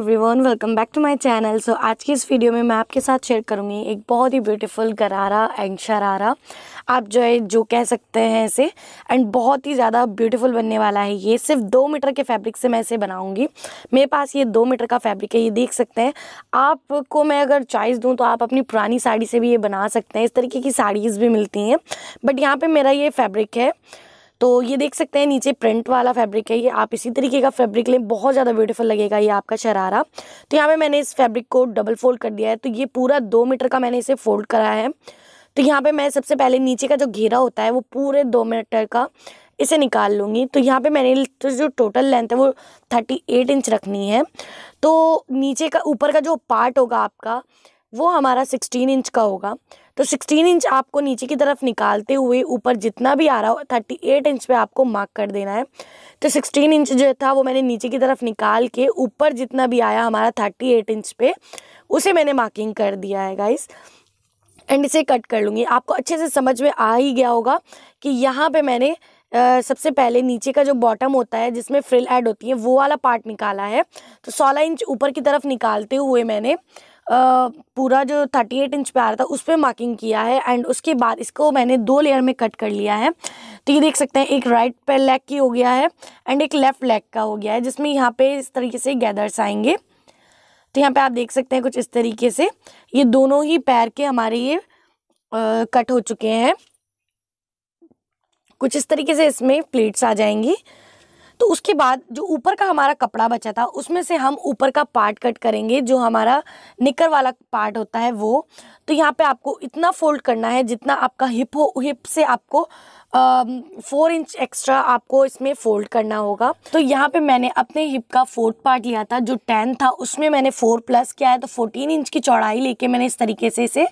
Everyone welcome back to my channel so आज की इस वीडियो में मैं आपके साथ शेयर करूँगी एक बहुत ही ब्यूटीफुल गरारा एंड शरारा आप जो है, जो कह सकते हैं इसे एंड बहुत ही ज़्यादा ब्यूटीफुल बनने वाला है ये। सिर्फ़ दो मीटर के फैब्रिक से मैं इसे बनाऊँगी। मेरे पास ये दो मीटर का फैब्रिक है, ये देख सकते हैं। आपको मैं अगर चॉइस दूँ तो आप अपनी पुरानी साड़ी से भी ये बना सकते हैं। इस तरीके की साड़ीज़ भी मिलती हैं। बट यहाँ पर मेरा ये फैब्रिक है। तो ये देख सकते हैं, नीचे प्रिंट वाला फैब्रिक है, ये आप इसी तरीके का फैब्रिक लें, बहुत ज़्यादा ब्यूटीफुल लगेगा ये आपका शरारा। तो यहाँ पे मैंने इस फैब्रिक को डबल फोल्ड कर दिया है तो ये पूरा दो मीटर का मैंने इसे फोल्ड करा है। तो यहाँ पे मैं सबसे पहले नीचे का जो घेरा होता है, वो पूरे दो मीटर का इसे निकाल लूँगी। तो यहाँ पे मैंने तो जो टोटल लेंथ है, वो थर्टी एट इंच रखनी है। तो नीचे का, ऊपर का जो पार्ट होगा आपका वो हमारा सिक्सटीन इंच का होगा। तो सिक्सटीन इंच आपको नीचे की तरफ़ निकालते हुए ऊपर जितना भी आ रहा हो थर्टी एट इंच पे आपको मार्क कर देना है। तो सिक्सटीन इंच जो था वो मैंने नीचे की तरफ़ निकाल के ऊपर जितना भी आया हमारा थर्टी एट इंच पे उसे मैंने मार्किंग कर दिया है गाइस एंड इसे कट कर लूँगी। आपको अच्छे से समझ में आ ही गया होगा कि यहाँ पे मैंने Uh, सबसे पहले नीचे का जो बॉटम होता है जिसमें फ्रिल ऐड होती है वो वाला पार्ट निकाला है। तो 16 इंच ऊपर की तरफ़ निकालते हुए मैंने पूरा जो थर्टी एट इंच पे आ रहा था उस पर मार्किंग किया है एंड उसके बाद इसको मैंने दो लेयर में कट कर लिया है। तो ये देख सकते हैं एक राइट पे लेग की हो गया है एंड एक लेफ़्ट लेग का हो गया है जिसमें यहाँ पे इस तरीके से गैदर्स आएँगे। तो यहाँ पे आप देख सकते हैं कुछ इस तरीके से। ये दोनों ही पैर के हमारे ये आ, कट हो चुके हैं। कुछ इस तरीके से इसमें प्लेट्स आ जाएँगी। तो उसके बाद जो ऊपर का हमारा कपड़ा बचा था, उसमें से हम ऊपर का पार्ट कट करेंगे, जो हमारा निकर वाला पार्ट होता है वो। तो यहाँ पे आपको इतना फोल्ड करना है जितना आपका हिप हो, हिप से आपको फोर इंच एक्स्ट्रा आपको इसमें फोल्ड करना होगा। तो यहाँ पे मैंने अपने हिप का फोर्थ पार्ट लिया था, जो टेन था, उसमें मैंने फोर प्लस किया है। तो फोर्टीन इंच की चौड़ाई लेके मैंने इस तरीके से इसे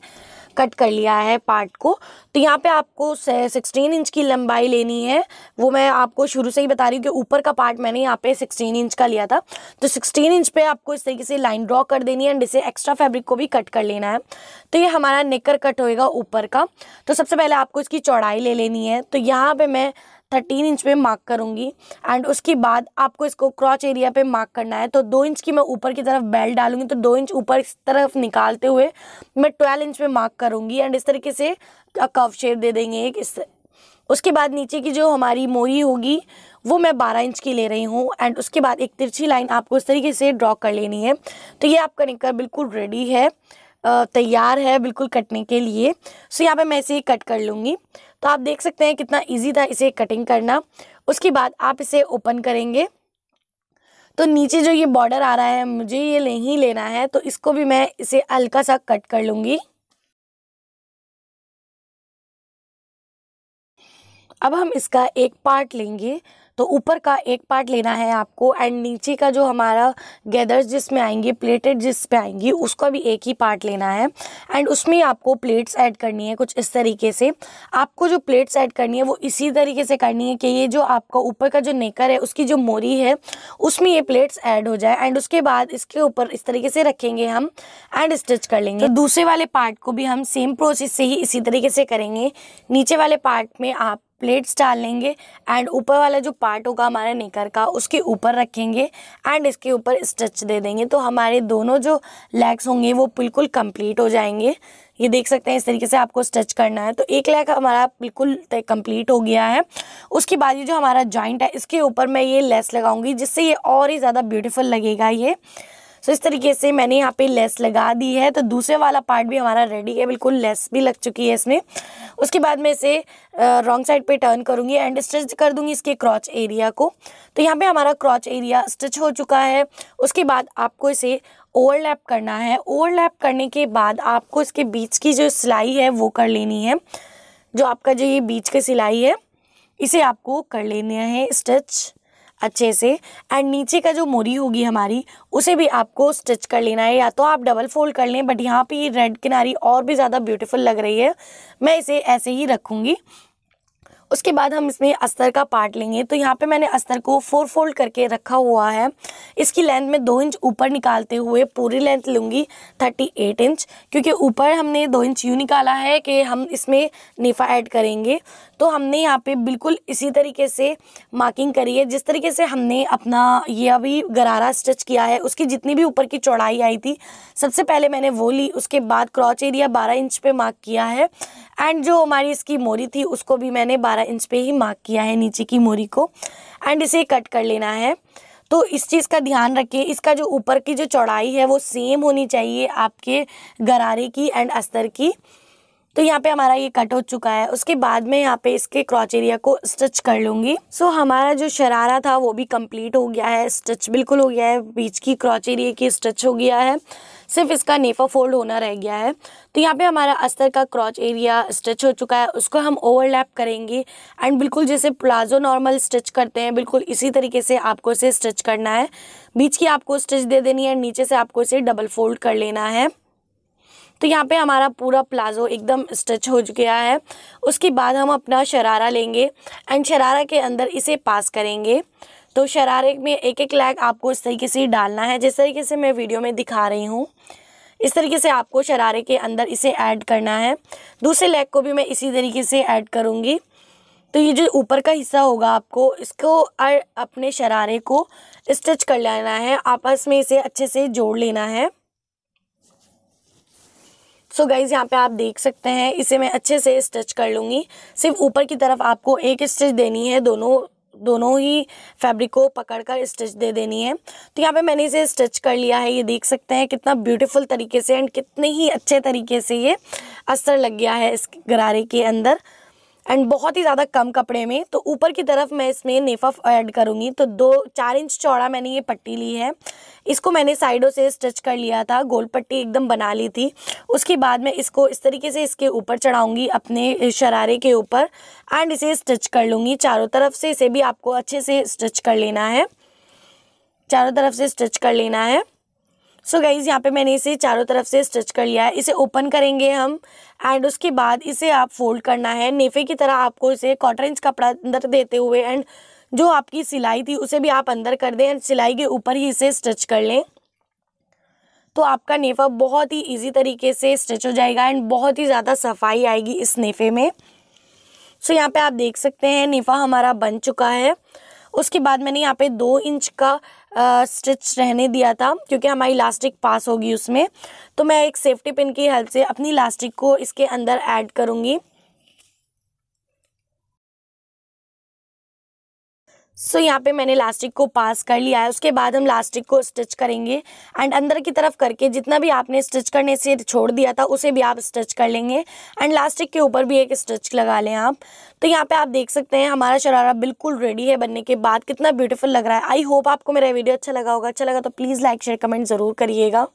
कट कर लिया है पार्ट को। तो यहाँ पे आपको सिक्सटीन इंच की लंबाई लेनी है। वो मैं आपको शुरू से ही बता रही हूँ कि ऊपर का पार्ट मैंने यहाँ पे सिक्सटीन इंच का लिया था। तो सिक्सटीन इंच पे आपको इस तरीके से लाइन ड्रॉ कर देनी है एंड इसे एक्स्ट्रा फैब्रिक को भी कट कर लेना है। तो ये हमारा नेकर कट होएगा ऊपर का। तो सबसे पहले आपको इसकी चौड़ाई ले लेनी है। तो यहाँ पर मैं थर्टीन इंच पे मार्क करूँगी। एंड उसके बाद आपको इसको क्रॉच एरिया पे मार्क करना है। तो दो इंच की मैं ऊपर की तरफ़ बेल्ट डालूँगी। तो दो इंच ऊपर इस तरफ़ निकालते हुए मैं ट्वेल्व इंच पे मार्क करूँगी। एंड इस तरीके से कव शेप दे देंगे एक इस उसके बाद नीचे की जो हमारी मोरी होगी, वो मैं बारह इंच की ले रही हूँ। एंड उसके बाद एक तिरछी लाइन आपको इस तरीके से ड्रॉ कर लेनी है। तो ये आपका निकर बिल्कुल रेडी है। तैयार है बिल्कुल कटने के लिए। सो यहाँ पे मैं इसे कट कर लूँगी। तो आप देख सकते हैं कितना ईजी था इसे कटिंग करना। उसके बाद आप इसे ओपन करेंगे। तो नीचे जो ये बॉर्डर आ रहा है, मुझे ये नहीं लेना है तो इसको भी मैं इसे हल्का सा कट कर लूँगी। अब हम इसका एक पार्ट लेंगे। तो ऊपर का एक पार्ट लेना है आपको एंड नीचे का जो हमारा गैदर्स जिसमें आएँगे प्लेटेड जिस पे आएँगी, उसका भी एक ही पार्ट लेना है। एंड उसमें आपको प्लेट्स ऐड करनी है कुछ इस तरीके से। आपको जो प्लेट्स ऐड करनी है, वो इसी तरीके से करनी है कि ये जो आपका ऊपर का जो नेकर है, उसकी जो मोरी है, उसमें ये प्लेट्स ऐड हो जाए। एंड उसके बाद इसके ऊपर इस तरीके से रखेंगे हम एंड स्टिच कर लेंगे। तो दूसरे वाले पार्ट को भी हम सेम प्रोसेस से ही इसी तरीके से करेंगे। नीचे वाले पार्ट में आप प्लेट्स डाल लेंगे एंड ऊपर वाला जो पार्ट होगा हमारे निकर का, उसके ऊपर रखेंगे एंड इसके ऊपर स्टिच दे देंगे। तो हमारे दोनों जो लेग्स होंगे वो बिल्कुल कंप्लीट हो जाएँगे। ये देख सकते हैं इस तरीके से आपको स्टिच करना है। तो एक लेग हमारा बिल्कुल कंप्लीट हो गया है। उसके बाद ये जो हमारा जॉइंट है, इसके ऊपर मैं ये लेस लगाऊँगी, जिससे ये और ही ज़्यादा ब्यूटीफुल लगेगा ये। सो इस तरीके से मैंने यहाँ पे लेस लगा दी है। तो दूसरे वाला पार्ट भी हमारा रेडी है, बिल्कुल लेस भी लग चुकी है इसमें। उसके बाद मैं इसे रॉन्ग साइड पे टर्न करूँगी एंड स्टिच कर दूँगी इसके क्रॉच एरिया को। तो यहाँ पे हमारा क्रॉच एरिया स्टिच हो चुका है। उसके बाद आपको इसे ओवरलैप करना है। ओवरलैप करने के बाद आपको इसके बीच की जो सिलाई है वो कर लेनी है। जो आपका जो ये बीच की सिलाई है, इसे आपको कर लेना है स्टिच अच्छे से। एंड नीचे का जो मोरी होगी हमारी, उसे भी आपको स्टिच कर लेना है, या तो आप डबल फोल्ड कर लें बट यहाँ पे ये रेड किनारी और भी ज़्यादा ब्यूटीफुल लग रही है। मैं इसे ऐसे ही रखूँगी। उसके बाद हम इसमें अस्तर का पार्ट लेंगे। तो यहाँ पे मैंने अस्तर को फोर फोल्ड करके रखा हुआ है। इसकी लेंथ में दो इंच ऊपर निकालते हुए पूरी लेंथ लूँगी थर्टी एट इंच क्योंकि ऊपर हमने दो इंच यूँ निकाला है कि हम इसमें नेफा ऐड करेंगे। तो हमने यहाँ पे बिल्कुल इसी तरीके से मार्किंग करी है। जिस तरीके से हमने अपना ये अभी गरारा स्टिच किया है, उसकी जितनी भी ऊपर की चौड़ाई आई थी, सबसे पहले मैंने वो ली, उसके बाद क्रॉच एरिया बारह इंच पे मार्क किया है। एंड जो हमारी इसकी मोरी थी, उसको भी मैंने बारह इंच पे ही मार्क किया है नीचे की मोरी को। एंड इसे कट कर लेना है। तो इस चीज़ का ध्यान रखिए, इसका जो ऊपर की जो चौड़ाई है, वो सेम होनी चाहिए आपके गरारे की एंड अस्तर की। तो यहाँ पे हमारा ये कट हो चुका है। उसके बाद में यहाँ पे इसके क्रॉच एरिया को स्टिच कर लूँगी। सो so, हमारा जो शरारा था वो भी कंप्लीट हो गया है। स्टिच बिल्कुल हो गया है। बीच की क्रॉच एरिया की स्टिच हो गया है। सिर्फ़ इसका नेफा फोल्ड होना रह गया है। तो यहाँ पे हमारा अस्तर का क्रॉच एरिया स्टिच हो चुका है। उसको हम ओवरलैप करेंगे। एंड बिल्कुल जैसे प्लाजो नॉर्मल स्टिच करते हैं बिल्कुल इसी तरीके से आपको इसे स्टिच करना है। बीच की आपको स्टिच दे देनी है। नीचे से आपको इसे डबल फोल्ड कर लेना है। तो यहाँ पे हमारा पूरा प्लाजो एकदम स्टिच हो गया है। उसके बाद हम अपना शरारा लेंगे एंड शरारा के अंदर इसे पास करेंगे। तो शरारे में एक एक लैग आपको इस तरीके से डालना है। जिस तरीके से मैं वीडियो में दिखा रही हूँ, इस तरीके से आपको शरारे के अंदर इसे ऐड करना है। दूसरे लेग को भी मैं इसी तरीके से ऐड करूँगी। तो ये जो ऊपर का हिस्सा होगा आपको, इसको अपने शरारे को स्टिच कर लेना है। आपस में इसे अच्छे से जोड़ लेना है। सो गाइज़ यहाँ पे आप देख सकते हैं, इसे मैं अच्छे से स्टिच कर लूँगी। सिर्फ़ ऊपर की तरफ़ आपको एक स्टिच देनी है, दोनों दोनों ही फैब्रिक को पकड़कर स्टिच दे देनी है। तो यहाँ पे मैंने इसे स्टिच कर लिया है, ये देख सकते हैं कितना ब्यूटीफुल तरीके से एंड कितने ही अच्छे तरीके से ये असर लग गया है इस गरारे के अंदर। एंड बहुत ही ज़्यादा कम कपड़े में। तो ऊपर की तरफ़ मैं इसमें नेफा ऐड करूँगी। तो दो, चार इंच चौड़ा मैंने ये पट्टी ली है। इसको मैंने साइडों से स्टिच कर लिया था। गोल पट्टी एकदम बना ली थी। उसके बाद मैं इसको इस तरीके से इसके ऊपर चढ़ाऊँगी अपने शरारे के ऊपर। एंड इसे स्टिच कर लूँगी। चारों तरफ़ से, इसे भी आपको अच्छे से स्टिच कर लेना है। चारों तरफ़ से स्टिच कर लेना है। सो गाइज़ यहाँ पे मैंने इसे चारों तरफ़ से स्टिच कर लिया है। इसे ओपन करेंगे हम एंड उसके बाद इसे आप फोल्ड करना है। नेफे की तरह आपको इसे क्वार्टर इंच कपड़ा अंदर देते हुए एंड जो आपकी सिलाई थी उसे भी आप अंदर कर दें एंड सिलाई के ऊपर ही इसे स्टिच कर लें। तो आपका नेफा बहुत ही ईजी तरीके से स्टिच हो जाएगा एंड बहुत ही ज़्यादा सफ़ाई आएगी इस नेफे में। सो यहाँ पे आप देख सकते हैं, नेफा हमारा बन चुका है। उसके बाद मैंने यहाँ पे दो इंच का स्टिच रहने दिया था, क्योंकि हमारी इलास्टिक पास होगी उसमें। तो मैं एक सेफ्टी पिन की हेल्प से अपनी इलास्टिक को इसके अंदर ऐड करूँगी। सो so, यहाँ पे मैंने लास्टिक को पास कर लिया है। उसके बाद हम लास्टिक को स्टिच करेंगे। एंड अंदर की तरफ़ करके जितना भी आपने स्टिच करने से छोड़ दिया था उसे भी आप स्टिच कर लेंगे। एंड लास्टिक के ऊपर भी एक स्टिच लगा लें आप। तो यहाँ पे आप देख सकते हैं हमारा शरारा बिल्कुल रेडी है बनने के बाद। कितना ब्यूटीफुल लग रहा है। आई होप आपको मेरा वीडियो अच्छा लगा होगा। अच्छा लगा तो प्लीज़ लाइक शेयर कमेंट ज़रूर करिएगा।